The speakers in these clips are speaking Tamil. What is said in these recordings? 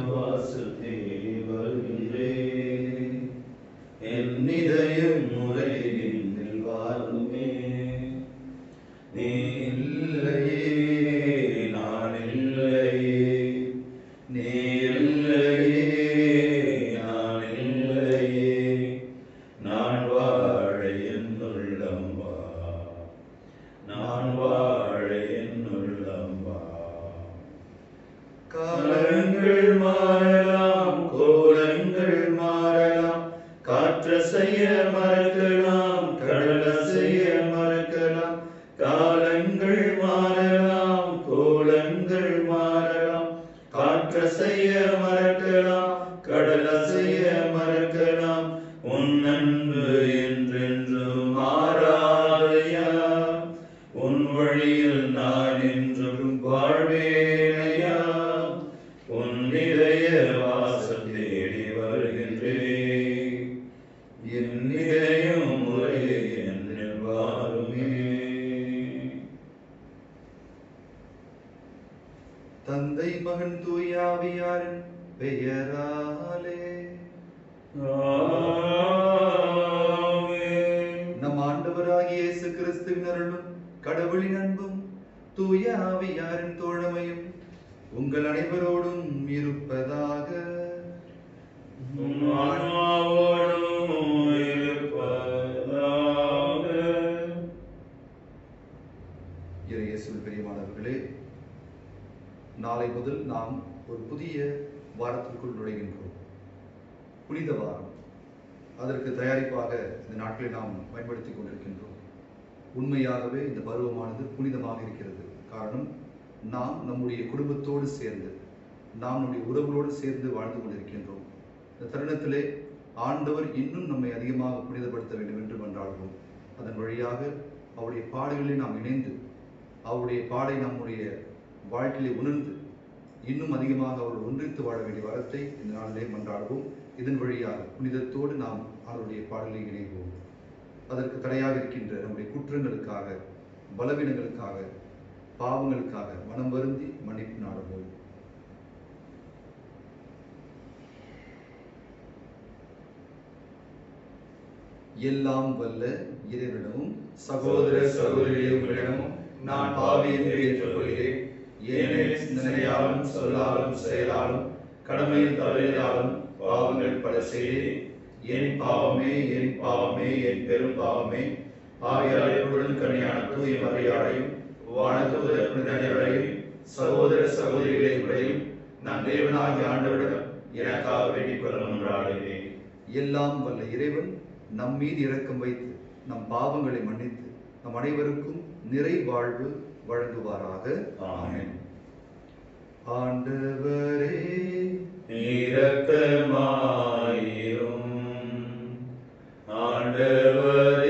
was a say. நாம் நம்முடைய உறவுகளோடு சேர்ந்து வாழ்ந்து கொண்டிருக்கின்றோம். இந்த தருணத்திலே ஆண்டவர் இன்னும் நம்மை அதிகமாக புனிதப்படுத்த வேண்டும் என்று மன்றாடுவோம் அதன் வழியாக அவருடைய பாடுகளில் நாம் இணைந்து அவருடைய பாடை நம்முடைய வாழ்க்கையிலே உணர்ந்து இன்னும் அதிகமாக அவர் ஒன்றித்து வாழ வேண்டிய வரத்தை இந்த நாளிலே மன்றாடுவோம். இதன் வழியாக புனிதத்தோடு நாம் அவருடைய பாடலை இணைவோம். அதற்கு தடையாக இருக்கின்ற நம்முடைய குற்றங்களுக்காக பலவீனங்களுக்காக பாவங்களுக்காக மனம் வருந்தி மன்னிப்பு நாடுவோம். எல்லாம் வல்ல இறைவனிடமும் சகோதர சகோதரிகளே உங்களிடமும் நான் பாவி என்று ஏற்றுக்கொள்கிறேன். ஏனெனில் சிந்தனையாலும் சொல்லாலும் செயலாலும் கடமையில் தவறியதாலும் பாவங்கள் பல செய்தேன் என் பாவமே என் பாவமே என் பெரும் பாவமே. ஆவியாளர்களுடன் கனியான தூய மறையாடையும் வானதூதர் புனிதரையும் சகோதர சகோதரிகளை உடையும் நான் தேவனாகிய ஆண்டவரிடம் எனக்காக வேண்டிக் கொள்ள முன்றாடுகிறேன். எல்லாம் வல்ல இறைவன் நம் மீது இரக்கம் வைத்து நம் பாவங்களை மன்னித்து நம் அனைவருக்கும் நிறை வாழ்வு வழங்குவாராக ஆமென். ஆண்டவரே இரக்கமாயிரும் ஆண்டவரே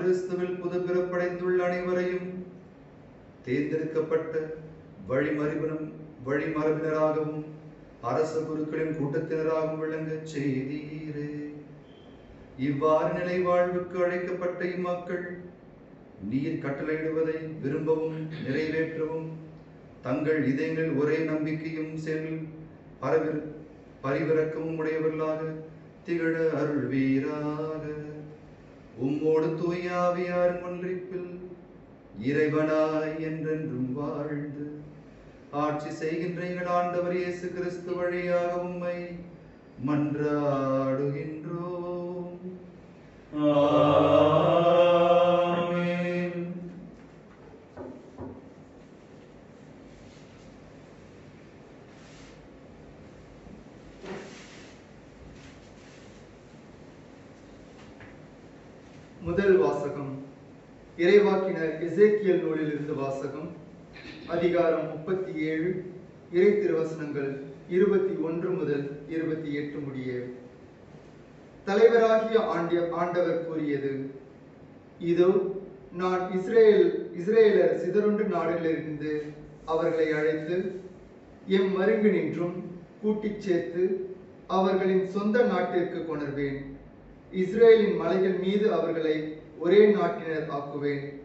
கிறிஸ்துவில் புது பிறப்படைந்துள்ள அனைவரையும் தேர்ந்தெடுக்கப்பட்ட வழிமரபினம் வழிமரபினராகவும் அரச குருக்களின் கூட்டத்தினராகவும் விளங்க செய்தீரே. இவ்வாறு நிலை வாழ்வுக்கு அழைக்கப்பட்ட இம்மக்கள் நீர் கட்டளையிடுவதை விரும்பவும் நிறைவேற்றவும் தங்கள் இதயங்கள் ஒரே நம்பிக்கையும் செல் பரவி பரிவிறக்கமும் உடையவர்களாக திகழ அருள்வீராக. உம்மோடு தூயாவியார் ஒன்றிப்பில் இறைவனாய் என்றென்றும் வாழ்ந்து ஆட்சி செய்கின்ற எங்கள் ஆண்டவர் இயேசு கிறிஸ்து வழியாக உம்மை மன்றாடுகின்றோம். ஆ. முதல் வாசகம். இறைவாக்கினர் எசேக்கியல் நூலிலிருந்து வாசகம். அதிகாரம் முப்பத்தி ஏழு. இறை திருவசனங்கள் இருபத்தி ஒன்று முதல் இருபத்தி எட்டு முடிய. தலைவராகிய ஆண்டிய ஆண்டவர் கூறியது இதோ நான் இஸ்ரேல் இஸ்ரேலர் சிதறுண்டு நாடுகளிலிருந்து அவர்களை அழைத்து எம் மருங்கு நின்றும் கூட்டிச் சேர்த்து அவர்களின் சொந்த நாட்டிற்கு கொணர்வேன். இஸ்ரேலின் மலைகள் மீது அவர்களை ஒரே நாட்டினர் ஆக்குவேன்.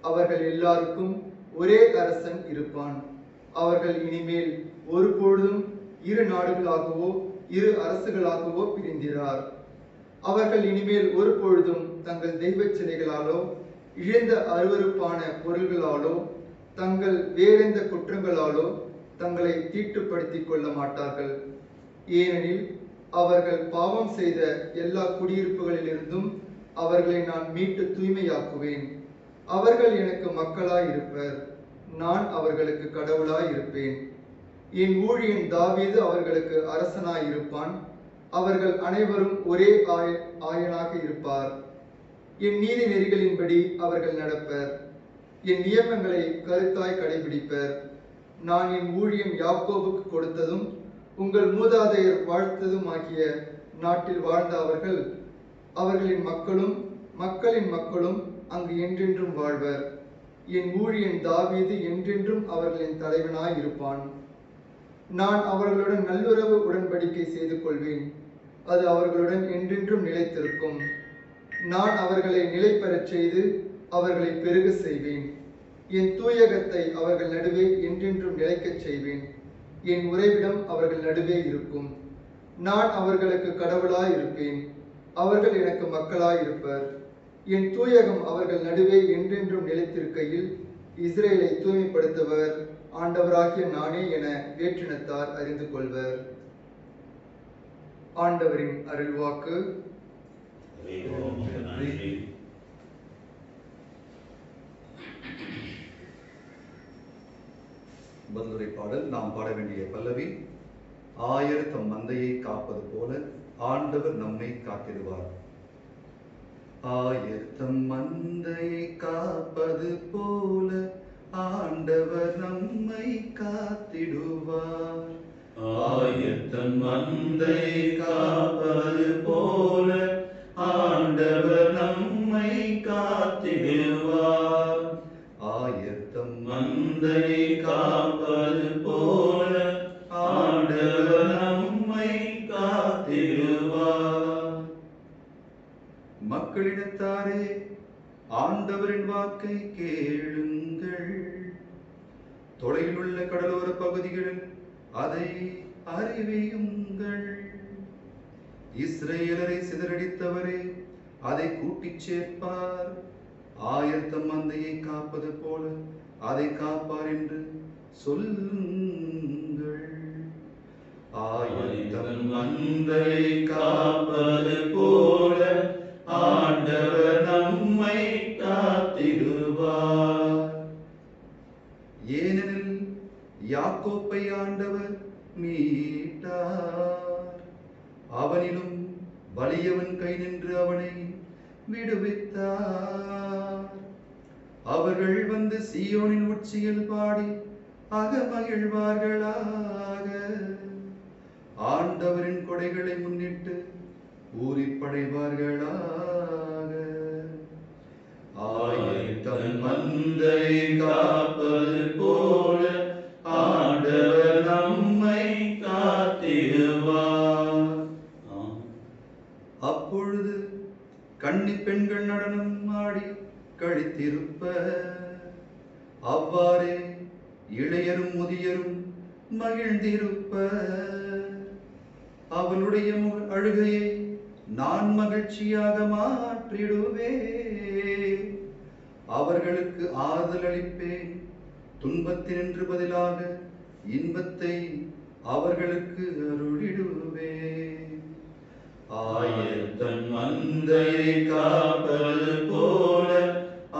அவர்கள் எல்லாருக்கும் ஒரே அரசன் இருப்பான். அவர்கள் இனிமேல் ஒருபொழுதும் இரு நாடுகளாகவோ இரு அரசுகளாகவோ பிரிந்திரார். அவர்கள் இனிமேல் ஒரு பொழுதும் தங்கள் தெய்வச் சிலைகளாலோ இழந்த அருவருப்பான பொருள்களாலோ தங்கள் வேறெந்த குற்றங்களாலோ தங்களை தீட்டுப்படுத்திக் கொள்ள மாட்டார்கள். ஏனெனில் அவர்கள் பாவம் செய்த எல்லா குடியிருப்புகளிலிருந்தும் அவர்களை நான் மீட்டு தூய்மையாக்குவேன். அவர்கள் எனக்கு மக்களாய் இருப்பர் நான் அவர்களுக்கு கடவுளாய் இருப்பேன் என் ஊழியன் தாவீது அவர்களுக்கு அரசனாய் இருப்பான் அவர்கள் அனைவரும் ஒரே ஆய ஆயனாக இருப்பார். என் நீதி நெறிகளின்படி அவர்கள் நடப்பர். என் நியமங்களை கருத்தாய் கடைபிடிப்பர். நான் என் ஊழியம் யாக்கோபுக்கு கொடுத்ததும் உங்கள் மூதாதையர் வாழ்த்ததுமாகிய நாட்டில் வாழ்ந்த அவர்கள் அவர்களின் மக்களும் மக்களின் மக்களும் அங்கு என்றென்றும் வாழ்வர். என் ஊழியன் தாவீது என்றென்றும் அவர்களின் தலைவனாய் இருப்பான் நான் அவர்களுடன் நல்லுறவு உடன்படிக்கை செய்து கொள்வேன் அது அவர்களுடன் என்றென்றும் நிலைத்திருக்கும். நான் அவர்களை நிலை பெறச் செய்து அவர்களை பெருக செய்வேன். என் தூயகத்தை அவர்கள் நடுவே என்றென்றும் நிலைக்கச் செய்வேன். என் உறைவிடம் அவர்கள் நடுவே இருக்கும். நான் அவர்களுக்கு கடவுளாய் இருப்பேன் அவர்கள் எனக்கு மக்களாய் இருப்பர் என் தூயகம் அவர்கள் நடுவே என்றென்றும் நிலைத்திருக்கையில் இஸ்ரேலை தூய்மைப்படுத்துவர். ஆண்டவராகிய நானே என வேற்றினத்தார் அறிந்து கொள்வர் ஆண்டவரின் அருள்வாக்கு நன்றி பதிலுரை பாடல் நாம் பாட வேண்டிய பல்லவி. ஆயர் தம் மந்தையை காப்பது போல ஆண்டவர் நம்மை காத்திடுவார். ஆயர் தம் மந்தையை காப்பது போல ஆண்டவர் நம்மை காத்திடுவார். ஆயத்தம் மந்தையை காப்பது போல ஆண்டவர் நம்மை காத்திடுவார். ஆயத்தம் மந்தை காப்பது போல ஆண்டவர் நம்மை காத்திடுவார் மக்களிடத்தாரே ஆண்டவரின் வாக்கை கேளுங்கள். தொலைவில் உள்ள கடலோர பகுதிகளில் அதை அறிவியுங்கள். இஸ்ரேலரை சிதறடித்தவரே அதை கூட்டிச் சேர்ப்பார். ஆயத்தம் மந்தையை காப்பது போல அதை காப்பார் என்று சொல்லுங்கள். ஆயத்தம் மந்தை காப்பது போல ஆண்டவர் நம்மை காத்திடுவார். ஏனெனில் யாக்கோப்பை ஆண்டவர் மீட்டார். அவனிலும் வலியவன் கை நின்று அவனை விடுவித்தார். அவர்கள் வந்து சீயோனின் உச்சியில் பாடி அகமகிழ்வார்களாக ஆண்டவரின் கொடைகளை முன்னிட்டு ஊறிப்படைவார்களாக. ஆயத்தம் மந்தை காப்பது அவ்வாறே இளையரும் முதியரும் மகிழ்ந்திருப்ப. அவளுடைய அழுகையை நான் மகிழ்ச்சியாக மாற்றிடுவே. அவர்களுக்கு ஆறுதல் அளிப்பேன். துன்பத்தினின்று பதிலாக இன்பத்தை அவர்களுக்கு அருளிடுவே. ஆயத்தன் மந்தையை காப்பது போல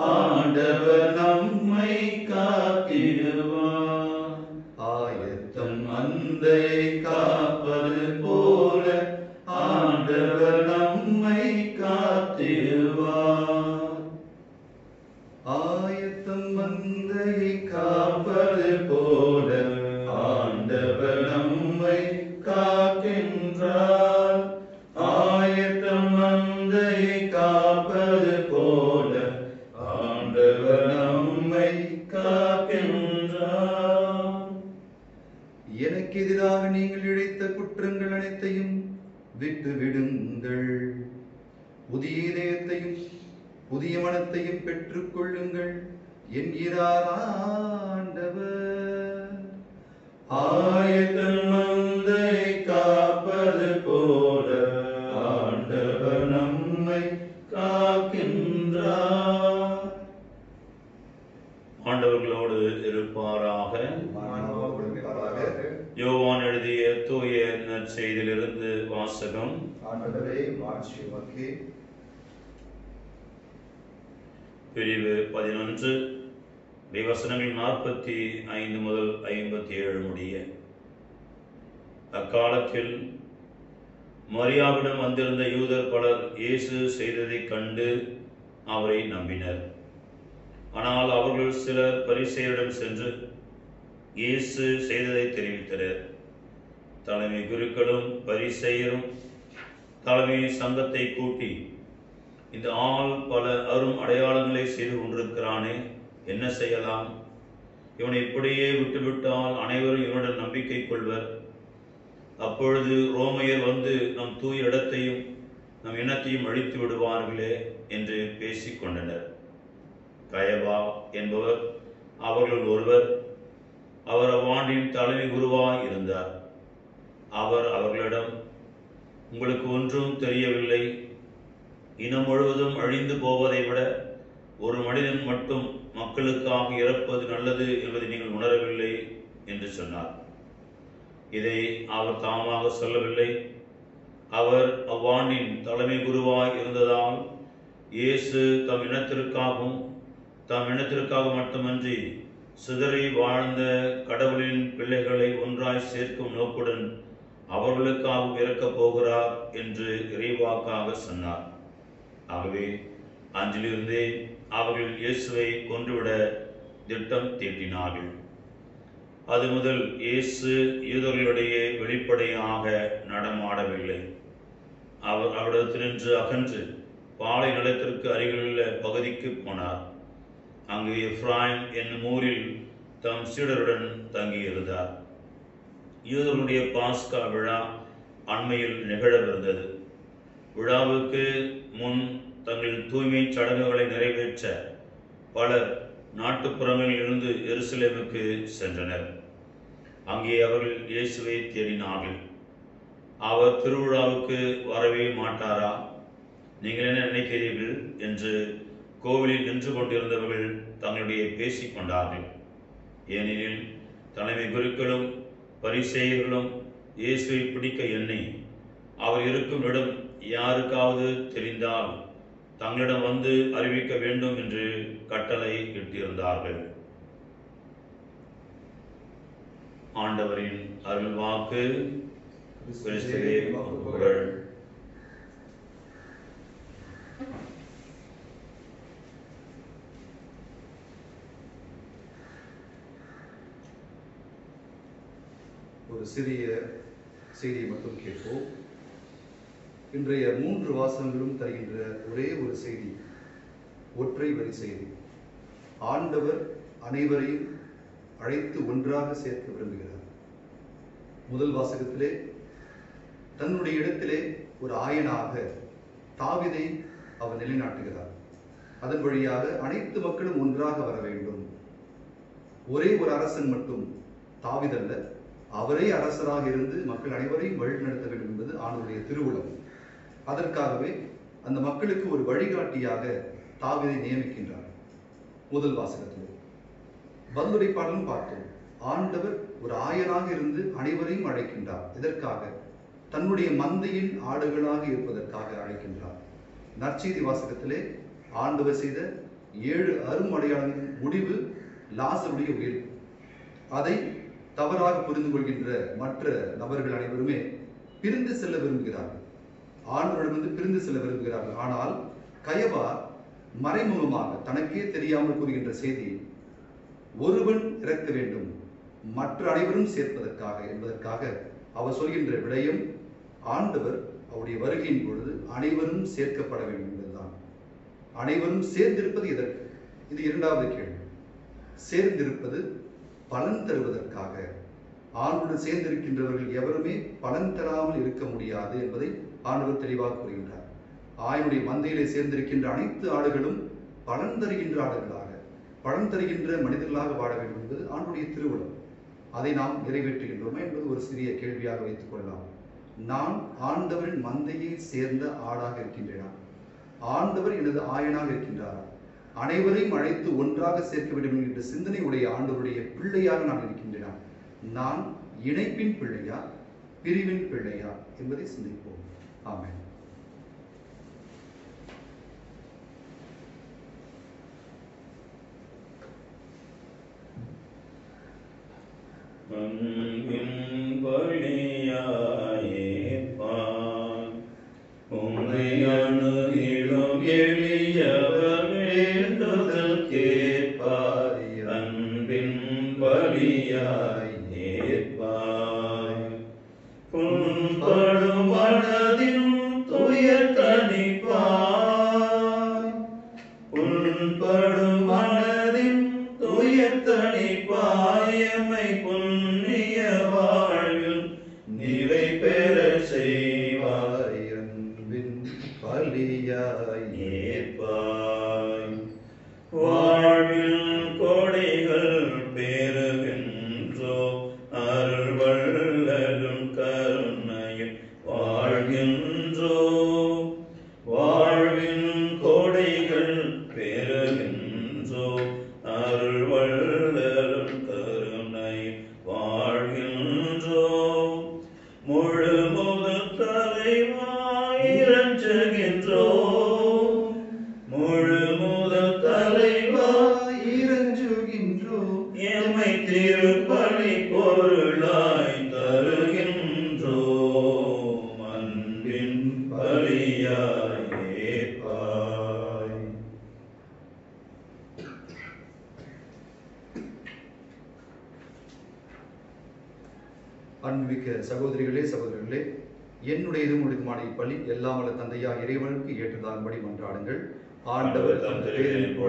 ஆண்டவர் காத்திடுவார் ஆயத்தம் மந்தையை காப்பது போல ஆண்டவர் நம்மை காக்கின்றார். ஆயத்தம் மந்தையை காப்பது போல ஆண்டவர் நம்மை காக்கின்றார். எனக்கு எதிராக நீங்கள் இழைத்த குற்றங்கள் அனைத்தையும் விட்டு விடுங்கள் புதிய இதயத்தையும் புதிய மனத்தையும் பெற்றுக் கொள்ளுங்கள் என்கிறார் ஆண்டவர் ஆயத்தன் மந்தை காப்பது போல ஆண்டவர் நம்மை காக்கின்றார். ஆண்டவர்களோடு இருப்பாராக. யோவான் எழுதிய தூய நற்செய்தியிலிருந்து வாசகம். ஆண்டவரே உமக்கே. பிரிவு பதினொன்று. விவசனங்கள் நாற்பத்தி ஐந்து முதல் ஐம்பத்தி ஏழு முடிய. அக்காலத்தில் மரியாவிடம் வந்திருந்த யூதர் பலர் இயேசு செய்ததைக் கண்டு அவரை நம்பினர். ஆனால் அவர்கள் சிலர் பரிசெயரிடம் சென்று இயேசு செய்ததை தெரிவித்தனர். தலைமை குருக்களும் பரிசெயரும் தலைமை சங்கத்தை கூட்டி இந்த ஆள் பல அரும் அடையாளங்களை செய்து கொண்டிருக்கிறானே என்ன செய்யலாம்? இவனை இப்படியே விட்டுவிட்டால் அனைவரும் இவனுடன் நம்பிக்கை கொள்வர். அப்பொழுது ரோமையர் வந்து நம் தூய இடத்தையும் நம் இனத்தையும் அழித்து விடுவார்களே என்று பேசிக் கொண்டனர். கயபா என்பவர் அவர்கள் ஒருவர். அவர் அவ்வாண்டின் தலைமை குருவாய் இருந்தார். அவர் அவர்களிடம் உங்களுக்கு ஒன்றும் தெரியவில்லை. இனம் முழுவதும் அழிந்து போவதை விட ஒரு மனிதன் மட்டும் மக்களுக்காக இறப்பது நல்லது என்பதை நீங்கள் உணரவில்லை என்று சொன்னார். இதை அவர் தாமாக சொல்லவில்லை. அவர் அவ்வாண்டின் தலைமை குருவாய் இருந்ததால் இயேசு தம் இனத்திற்காகவும் தம் இனத்திற்காக மட்டுமன்றி சிதறி வாழ்ந்த கடவுளின் பிள்ளைகளை ஒன்றாய் சேர்க்கும் நோக்குடன் அவர்களுக்காகவும் இறக்கப் போகிறார் என்று இறைவாக்காக சொன்னார். ஆகவே அன்றிலிருந்தே அவர்கள் இயேசுவை கொன்றுவிட திட்டம் தீட்டினார்கள். அது முதல் இயேசு யூதர்களிடையே வெளிப்படையாக நடமாடவில்லை. அவர் அவரிடத்தினின்று அகன்று பாலை நிலத்திற்கு அருகிலுள்ள பகுதிக்கு போனார். அங்கு எஃப்ராயிம் என்னும் ஊரில் தம் சீடருடன் தங்கியிருந்தார். யூதர்களுடைய பாஸ்கா விழா அண்மையில் நிகழவிருந்தது. விழாவுக்கு முன் தங்கள் தூய்மை சடங்குகளை நிறைவேற்ற பலர் நாட்டுப்புறங்களில் இருந்து எருசலேமுக்கு சென்றனர். அங்கே அவர்கள் இயேசுவை தேடினார்கள். அவர் திருவிழாவுக்கு வரவே மாட்டாரா? நீங்கள் என்ன நினைக்கிறீர்கள்? என்று கோவிலில் நின்று கொண்டிருந்தவர்கள் தங்களுடைய பேசிக் கொண்டார்கள். ஏனெனில் தலைமை குருக்களும் பரிசெயர்களும் இயேசுவை பிடிக்க எண்ணி அவர் இருக்கும் இடம் யாருக்காவது தெரிந்தால் தங்களிடம் வந்து அறிவிக்க வேண்டும் என்று கட்டளை இட்டிருந்தார்கள். ஆண்டவரின் அருள்வாக்கு புகழ் ஒரு சிறிய செய்தியை மட்டும் கேட்போம். இன்றைய மூன்று வாசகங்களும் தருகின்ற ஒரே ஒரு செய்தி ஒற்றை வரி செய்தி. ஆண்டவர் அனைவரையும் அழைத்து ஒன்றாக சேர்க்க விரும்புகிறார். முதல் வாசகத்திலே தன்னுடைய இடத்திலே ஒரு ஆயனாக தாவிதை அவர் நிலைநாட்டுகிறார். அதன் வழியாக அனைத்து மக்களும் ஒன்றாக வர வேண்டும். ஒரே ஒரு அரசன் மட்டும் தாவிதல்ல அவரே அரசராக இருந்து மக்கள் அனைவரையும் வழிநடத்த வேண்டும் என்பது ஆணுடைய திருவுளம். அதற்காகவே அந்த மக்களுக்கு ஒரு வழிகாட்டியாக தாவிதை நியமிக்கின்றார். முதல் வாசகத்திலே. பதிலுரை பார்த்தோம் ஆண்டவர் ஒரு ஆயனாக இருந்து அனைவரையும் அழைக்கின்றார். இதற்காக தன்னுடைய மந்தையின் ஆடுகளாக இருப்பதற்காக அழைக்கின்றார். நற்செய்தி வாசகத்திலே ஆண்டவர் செய்த ஏழு அருமடையாளங்களின் முடிவு லாசருடைய உயிர். அதை தவறாக புரிந்து கொள்கின்ற மற்ற நபர்கள் அனைவருமே பிரிந்து செல்ல விரும்புகிறார் ஆண்களிடமிருந்து பிரிந்து செல்ல விரும்புகிறார்கள். ஆனால் கயவா மறைமுகமாக தனக்கே தெரியாமல் கூறுகின்ற செய்தி ஒருவன் இறக்க வேண்டும் மற்ற அனைவரும் சேர்ப்பதற்காக என்பதற்காக அவர் சொல்கின்ற விடயம் ஆண்டவர் அவருடைய வருகையின் பொழுது அனைவரும் சேர்க்கப்பட வேண்டும் என்பதுதான். அனைவரும் சேர்ந்திருப்பது எதற்கு? இது இரண்டாவது கேள்வி. சேர்ந்திருப்பது பலன் தருவதற்காக. ஆண்டுடன் சேர்ந்திருக்கின்றவர்கள் எவருமே பலன் தராமல் இருக்க முடியாது என்பதை ஆண்டவர் தெளிவாக கூறுகின்றார். ஆயனுடைய மந்தையிலே சேர்ந்திருக்கின்ற அனைத்து ஆடுகளும் பலன் தருகின்ற ஆடுகளாக பலன் தருகின்ற மனிதர்களாக வாழ வேண்டும் என்பது ஆண்டுடைய திருவுளம். அதை நாம் நிறைவேற்றுகின்றோமா என்பது ஒரு சிறிய கேள்வியாக வைத்துக் கொள்ளலாம். நான் ஆண்டவரின் மந்தையை சேர்ந்த ஆடாக இருக்கின்றேனா? ஆண்டவர் எனது ஆயனாக இருக்கின்றாரா? அனைவரையும் அழைத்து ஒன்றாக சேர்க்க வேண்டும் என்கின்ற சிந்தனை உடைய ஆண்டவருடைய பிள்ளையாக நான் இருக்கின்றேனா? நான் இணைப்பின் பிள்ளையா பிரிவின் பிள்ளையா என்பதை சிந்திப்போம். ஆமென் அன்பின்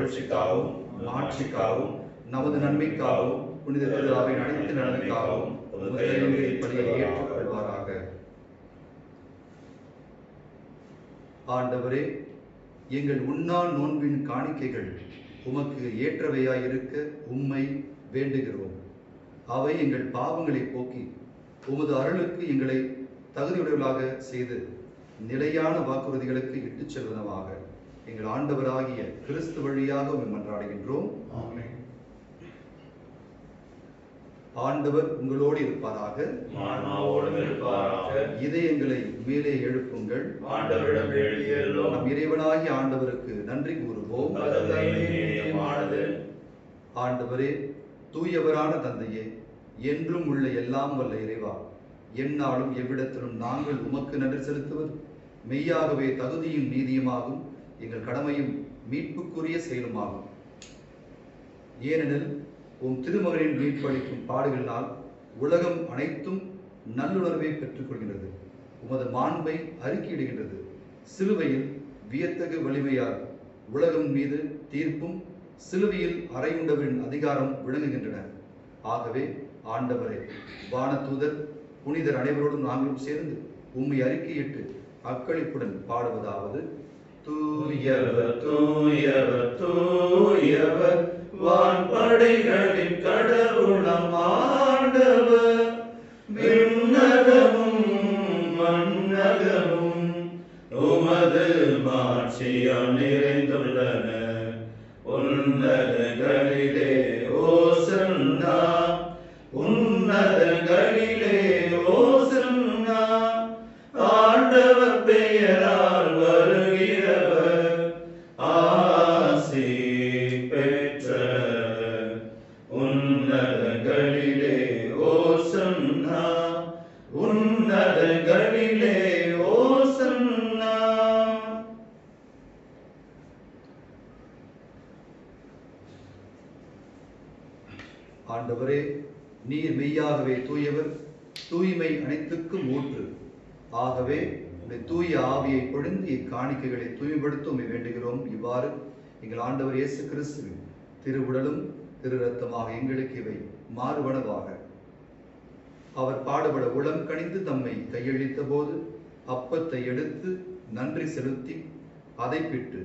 புகழ்ச்சிக்காகவும் ஆட்சிக்காகவும் நமது நன்மைக்காகவும் புனித திருவிழாவின் அனைத்து நன்மைக்காகவும் பணியை ஏற்றுக்கொள்வாராக. ஆண்டவரே எங்கள் உண்ணா நோன்பின் காணிக்கைகள் உமக்கு ஏற்றவையாயிருக்க உம்மை வேண்டுகிறோம். அவை எங்கள் பாவங்களை போக்கி உமது அருளுக்கு எங்களை தகுதியுடையவர்களாக செய்து நிலையான வாக்குறுதிகளுக்கு இட்டுச் செல்வனவாக. எங்கள் ஆண்டவராகிய கிறிஸ்து வழியாக உம்மை மன்றாடுகின்றோம். ஆண்டவர் உங்களோடு இருப்பாராக. இதயங்களை மேலே எழுப்புங்கள். நம் இறைவனாகிய ஆண்டவருக்கு நன்றி கூறுவோம். ஆண்டவரே தூயவரான தந்தையே என்றும் உள்ள எல்லாம் வல்ல இறைவா எந்நாளும் எவ்விடத்திலும் நாங்கள் உமக்கு நன்றி செலுத்துவது மெய்யாகவே தகுதியும் நீதியுமாகும். எங்கள் கடமையும் மீட்புக்குரிய செயலுமாகும். ஏனெனில் உம் திருமகனின் மீட்பளிக்கும் பாடுகளினால் உலகம் அனைத்தும் நல்லுணர்வை பெற்றுக்கொள்கின்றது. உமது மாண்பை அறிக்கையிடுகின்றது சிலுவையில் வியத்தகு வலிமையால் உலகம் மீது தீர்ப்பும் சிலுவையில் அறையுண்டவரின் அதிகாரம் விளங்குகின்றன. ஆகவே ஆண்டவரே வானதூதர் புனிதர் அனைவரோடும் நாங்களும் சேர்ந்து உம்மை அறிக்கையிட்டு அக்களிப்புடன் பாடுவதாவது தூயவர் தூயவர் தூயவர் வான்படைகளின் கடவுளம் ஆண்டவர். விண்ணகமும் மண்ணகமும் உமது மாட்சியால் நிறைந்துள்ளன. உன்னதங்களிலே ஆண்டவரே நீர் மெய்யாகவே தூயவர் தூய்மை அனைத்துக்கும் ஊற்று. ஆகவே உடைய தூய ஆவியை பொழிந்து இக்காணிக்கைகளை தூய்மைப்படுத்தும் வேண்டுகிறோம். இவ்வாறு எங்கள் ஆண்டவர் இயேசு கிறிஸ்துவின் திருவுடலும் திரு ரத்தமாக எங்களுக்கு இவை மாறுபனவாக அவர் பாடுபட உளம் கணிந்து தம்மை கையளித்த போது அப்பத்தை எடுத்து நன்றி செலுத்தி அதை பிட்டு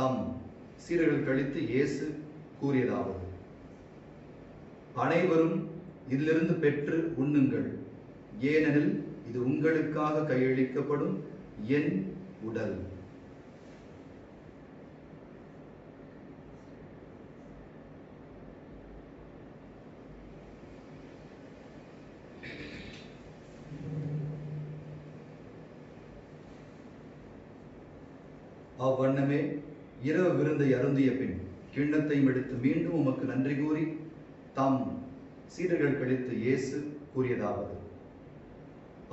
தம் சீரர்கள் கழித்து இயேசு கூறியதாவது. அனைவரும் இதிலிருந்து பெற்று உண்ணுங்கள். ஏனெனில் இது உங்களுக்காக கையளிக்கப்படும் என் உடல். அவ்வண்ணமே இரவு விருந்தை அருந்திய பின் கிண்ணத்தையும் எடுத்து மீண்டும் உமக்கு நன்றி கூறி தாம் சீடர்கள் கழித்து இயேசு கூறியதாவது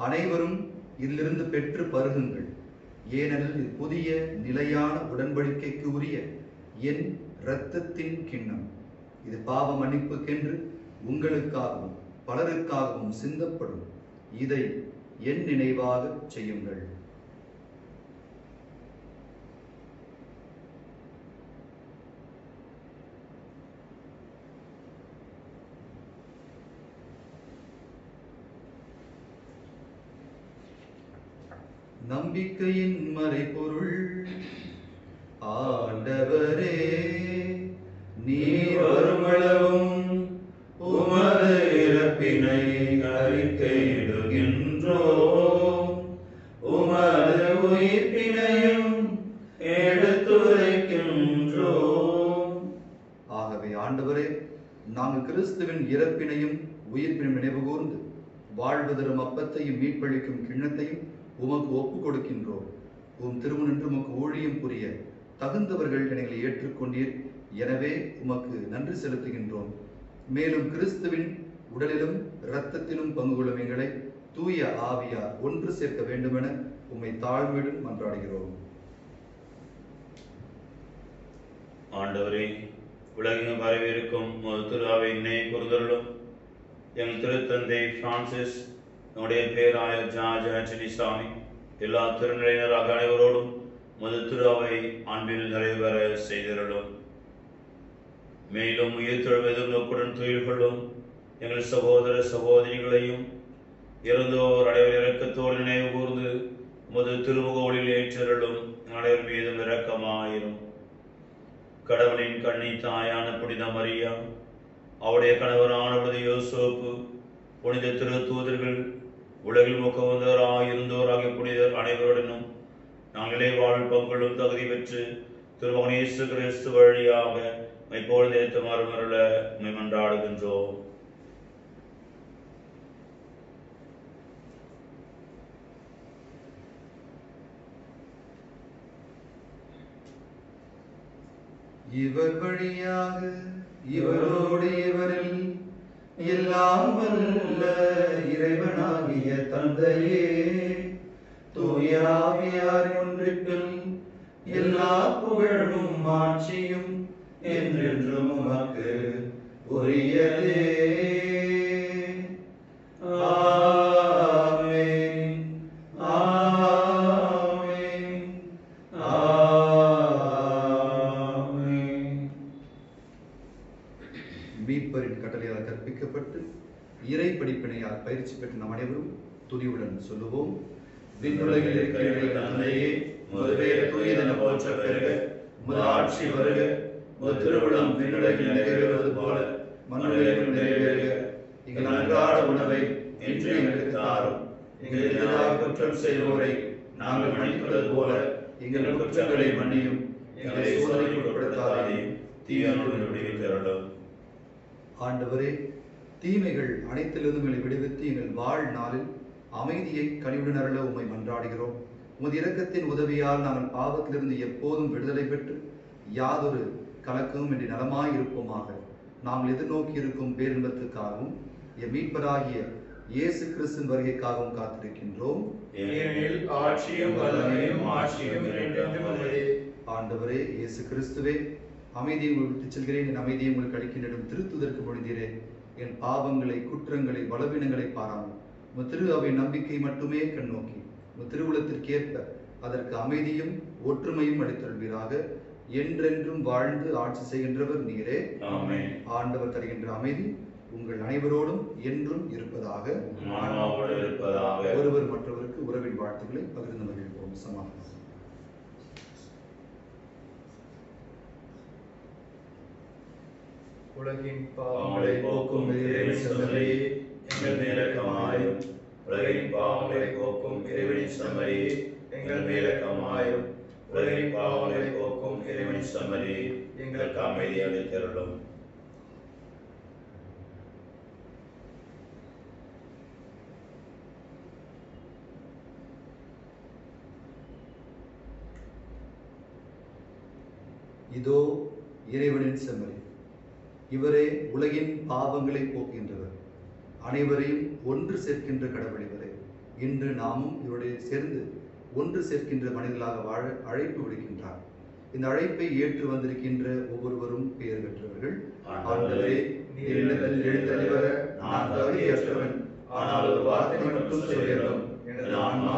அனைவரும் இதிலிருந்து பெற்று பருகுங்கள். ஏனெனில் இது புதிய நிலையான உடன்படிக்கைக்கு உரிய என் இரத்தத்தின் கிண்ணம். இது பாவ மன்னிப்புக்கென்று உங்களுக்காகவும் பலருக்காகவும் சிந்தப்படும். இதை என் நினைவாக செய்யுங்கள். நம்பிக்கையின் மறைபொருள். ஆண்டவரே நீ வருமளவும் உமது இறப்பினை அறிக்கையிடுகின்றோம் உமது உயிர்ப்பினையும் எடுத்துரைக்கின்றோம் ஆகவே ஆண்டவரே நாங்கள் கிறிஸ்துவின் இறப்பினையும் உயிர்ப்பின் நினைவு கூர்ந்து வாழ்வு தரும் அப்பத்தையும் மீட்பளிக்கும் கிண்ணத்தையும் உமக்கு ஒப்பு கொடுக்கின்றோம் உம் திருமணன்று உமக்கு ஊழியம் புரிய தகுந்தவர்கள் எங்களை ஏற்றுக்கொண்டீர். எனவே உமக்கு நன்றி செலுத்துகின்றோம். மேலும் கிறிஸ்துவின் உடலிலும் இரத்தத்திலும் பங்கு கொள்ளும் எங்களை தூய ஆவியார் ஒன்று சேர்க்க வேண்டுமென உம்மை தாழ்மையுடன் மன்றாடுகிறோம். ஆண்டவரே உலகின் பரவியிருக்கும் ஒரு திருவாவை இன்னை கூறுதலும் எங்கள் திருத்தந்தை பிரான்சிஸ் நம்முடைய பேராயர் ஜார்ஜ் ஆண்டனி சாமி எல்லா திருநிலையினராக அனைவரோடும் மது அவை அன்பில் நிறைவேற செய்திருளும் மேலும் உயிர் தொழுவதும் நோக்குடன் துயில்களும் எங்கள் சகோதர சகோதரிகளையும் இறந்தோர் அனைவர் இறக்கத்தோடு நினைவு கூர்ந்து உமது திருமுகோடில் ஏற்றிருளும் அடைவர் மீதும் இரக்கமாயிரும். கடவுளின் கண்ணி தாயான புனித மரியா அவருடைய கணவரான புனித யோசோப்பு புனித திரு தூதர்கள் உலகில் முகவந்தவராக இருந்தோராகிய புனிதர் அனைவருடனும் நாங்களே வாழ் பங்குகளும் தகுதி பெற்று திருமகன் கிறிஸ்து வழியாக மெய்ப்பொழுது ஏற்ற மறுமருள மன்றாடுகின்றோம் இவர் வழியாக இவரோடு இவரில் எல்லாம் வல்ல இறைவனாகிய தந்தையே தூயராவியார் ஒன்றிப்பில் எல்லா புகழும் ஆட்சியும் என்றென்றும் உமக்கு உரியதே. பெற்ற நம் அனைவரும் துணிவுடன் சொல்லுவோம். விண்ணுலகில் இருக்கிற தந்தையே பெயர் தூயதென போற்ற பெருக உமது ஆட்சி வருக உமது திருவிழம் விண்ணுலகில் நிறைவேறுவது போல மண்ணுலகில் நிறைவேறுக. எங்கள் அன்றாட உணவை இன்று எங்களுக்கு தாரும். எங்கள் எதிராக குற்றம் செய்வோரை நாங்கள் மன்னிப்பது போல எங்கள் குற்றங்களை மன்னியும். எங்களை சோதனைக்கு உட்படுத்தாதேயும் தீயோடு விடுவித்தருளும் ஆண்டவரே தீமைகள் அனைத்திலிருந்தும் எங்களை விடுவித்து எங்கள் வாழ் நாளில் அமைதியை கனிவுடன் அருள உம்மை மன்றாடுகிறோம். உமது இரக்கத்தின் உதவியால் நாங்கள் பாவத்திலிருந்து எப்போதும் விடுதலை பெற்று யாதொரு கலக்கமும் இன்றி நலமாய் இருப்போமாக நாங்கள் எதிர்நோக்கி இருக்கும் பேரின்பத்துக்காகவும் என் மீட்பராகிய இயேசு கிறிஸ்துவின் வருகைக்காகவும் காத்திருக்கின்றோம். ஆண்டவரே இயேசு கிறிஸ்துவே அமைதியை உங்களுக்கு விட்டுச் செல்கிறேன். என் அமைதியை உங்களுக்கு அளிக்கின்றிடும் திருத்துதற்கு மொழிந்தீரே என் பாவங்களை குற்றங்களை பலவீனங்களை பாராமல் உம் திரு அவை நம்பிக்கை மட்டுமே கண்ணோக்கி உம் திருவுளத்திற்கேற்ப அதற்கு அமைதியும் ஒற்றுமையும் அளித்தருள்வீராக. என்றென்றும் வாழ்ந்து ஆட்சி செய்கின்றவர் நீரே. ஆண்டவர் தருகின்ற அமைதி உங்கள் அனைவரோடும் என்றும் இருப்பதாக. ஒருவர் மற்றவருக்கு உறவின் வாழ்த்துக்களை பகிர்ந்து மகிழ்வோம். சமாதானம். உலகின் பாவங்களை போக்கும் இறைவனின் செம்மறியே எங்கள் மேலக்கமாயும் உலகின் பாவங்களை போக்கும் இறைவனின் செம்மறியே எங்கள் மேலக்கமாயும் உலகின் பாவங்களை போக்கும் இறைவனின் செம்மறியே எங்களுக்கு அமைதி அளித்தருளும் இதோ இறைவனின் செம்மறி இவரே உலகின் பாவங்களை போக்கின்றவர் அனைவரையும் ஒன்று சேர்க்கின்ற கடவுள் இவரே. இன்று நாமும் இவருடைய சேர்ந்து ஒன்று சேர்க்கின்ற மனிதர்களாக வாழ அழைப்பு விடுக்கின்றார். இந்த அழைப்பை ஏற்று வந்திருக்கின்ற ஒவ்வொருவரும் பெயர் பெற்றவர்கள். ஆண்டவரே இல்லத்தில் நான் தகுதியற்றவன். ஆனால் ஒரு வார்த்தை மட்டும் சொல்லிடும் எனது ஆன்மா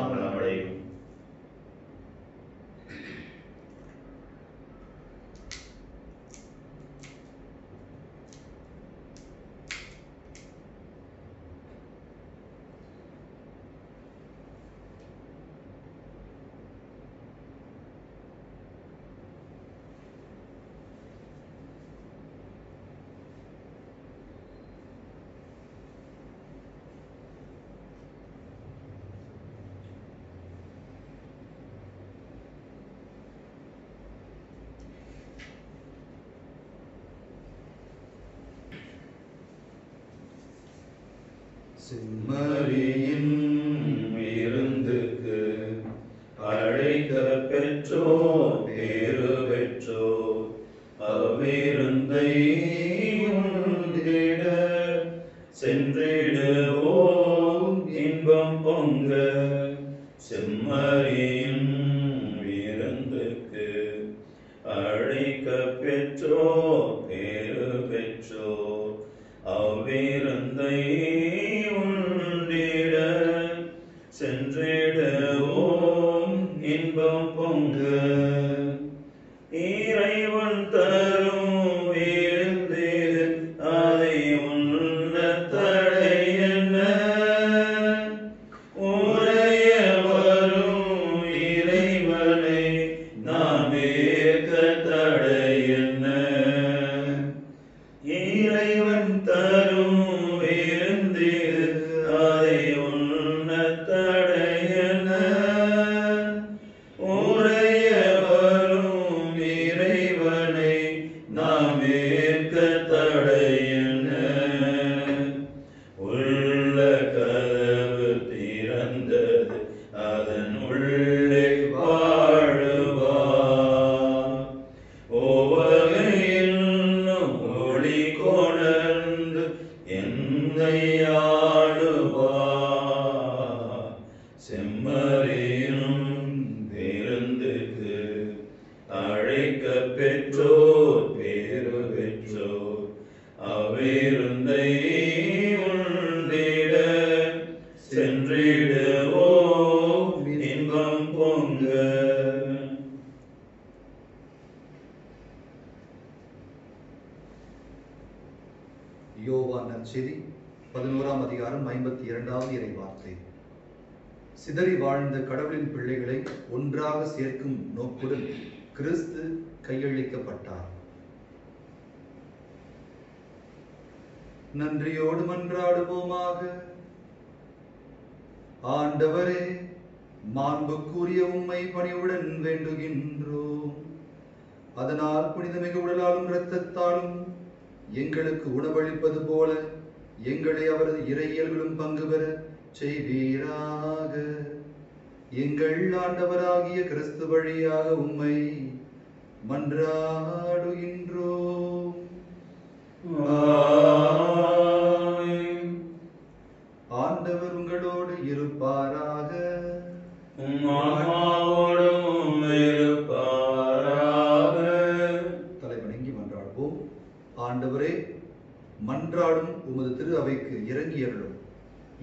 செம்மறியின் அதிகாரம் ஐம்பத்தி இரண்டாவது இறை வார்த்தை சிதறி வாழ்ந்த கடவுளின் பிள்ளைகளை ஒன்றாக சேர்க்கும் நோக்குடன் கிறிஸ்து கையளிக்கப்பட்டார். நன்றியோடு மன்றாடுவோமாக. ஆண்டவரே மாண்புக்குரிய உம்மை பணிவுடன் வேண்டுகின்றோம். அதனால் புனித மிக உடலாலும் இரத்தத்தாலும் எங்களுக்கு உணவளிப்பது போல எங்களை அவரது இறையியல்களும் பங்கு பெற செய்வீராக எங்கள் ஆண்டவராகிய கிறிஸ்து வழியாக உம்மை மன்றாடுகின்றோம் ஆமென். ஆண்டவர் உங்களோடு இருப்பாராக உம் ஆன்மாவோடும் இருப்பாராக. தலைவணங்கி மன்றாடும் உமது திரு அவைக்கு இறங்கி அருளும்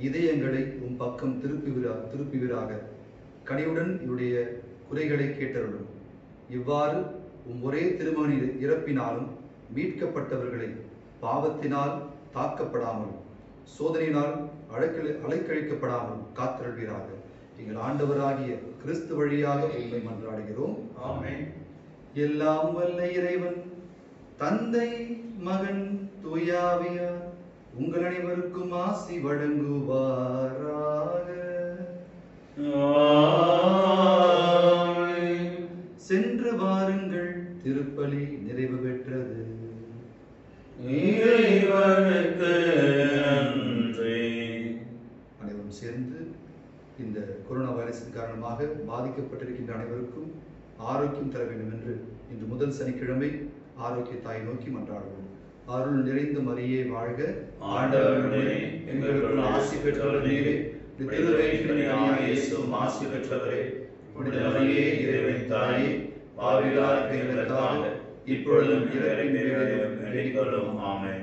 இதயங்களை உம் பக்கம் திருப்புவிரா திருப்புவீராக. கனிவுடன் இவருடைய குறைகளை கேட்டருளும். இவ்வாறு உம் ஒரே திருமகனின் இறப்பினாலும் மீட்கப்பட்டவர்களை பாவத்தினால் தாக்கப்படாமல் சோதனையினால் அழைக்கழி அலைக்கழிக்கப்படாமல் காத்தருள்வீராக. எங்கள் ஆண்டவராகிய கிறிஸ்து வழியாக உண்மை மன்றாடுகிறோம். எல்லாம் வல்ல இறைவன் தந்தை மகன் தூயாவியார் உங்கள் அனைவருக்கும் ஆசி வழங்குவாராக. சென்று வாருங்கள் திருப்பலி நிறைவு பெற்றது. அனைவரும் சேர்ந்து இந்த கொரோனா வைரஸின் காரணமாக பாதிக்கப்பட்டிருக்கின்ற அனைவருக்கும் ஆரோக்கியம் தர வேண்டும் என்று இன்று முதல் சனிக்கிழமை ஆரோக்கிய தாயை நோக்கி மன்றாடுவோம். அருள் நிறைந்த மரியே வாழ்க. ஆண்டவருடனே எங்களுக்குள் ஆசி பெற்றவர். நீரே திருவேணியாக இயேசுவும் ஆசி பெற்றவரே. புனித மரியே இறைவன் தாயே பாவிலார் எங்களுக்காக இப்பொழுதும் இறைவன் வேலையும் வேண்டிக்கொள்ளும் ஆமென்.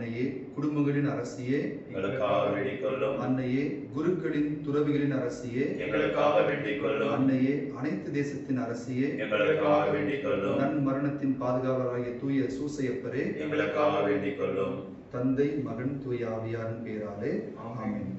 அன்னையே குடும்பங்களின் அரசியே எங்களுக்காக வேண்டிக்கொள்ளும் அன்னையே குருக்களின் துறவிகளின் அரசியே எங்களுக்காக வேண்டிக்கொள்ளும் அன்னையே அனைத்து தேசத்தின் அரசியே எங்களுக்காக வேண்டிக்கொள்ளும் நன் மரணத்தின் பாதுகாவலராகிய தூய சூசையப்பரே எங்களுக்காக வேண்டிக்கொள்ளும் தந்தை மகன் தூய ஆவியாரின் பெயராலே ஆமென்.